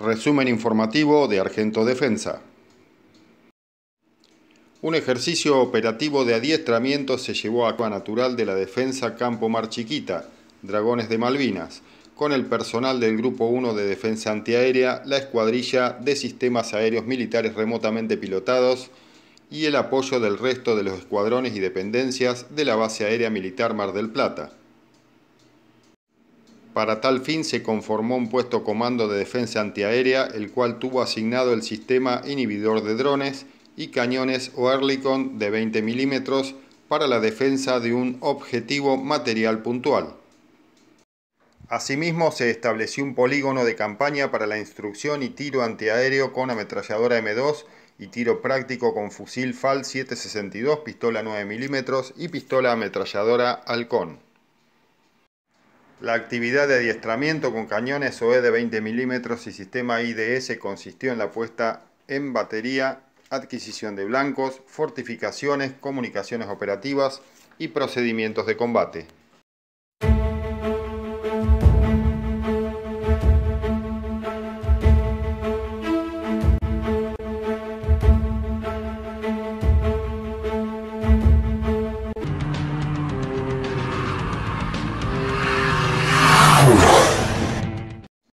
Resumen informativo de Argento Defensa. Un ejercicio operativo de adiestramiento se llevó a cabo natural de la defensa Campo Mar Chiquita, Dragones de Malvinas, con el personal del Grupo 1 de Defensa Antiaérea, la escuadrilla de sistemas aéreos militares remotamente pilotados y el apoyo del resto de los escuadrones y dependencias de la Base Aérea Militar Mar del Plata. Para tal fin se conformó un puesto comando de defensa antiaérea, el cual tuvo asignado el sistema inhibidor de drones y cañones Oerlikon de 20 milímetros para la defensa de un objetivo material puntual. Asimismo, se estableció un polígono de campaña para la instrucción y tiro antiaéreo con ametralladora M2 y tiro práctico con fusil FAL 762, pistola 9 milímetros y pistola ametralladora Halcón. La actividad de adiestramiento con cañones OE de 20 milímetros y sistema IDS consistió en la puesta en batería, adquisición de blancos, fortificaciones, comunicaciones operativas y procedimientos de combate.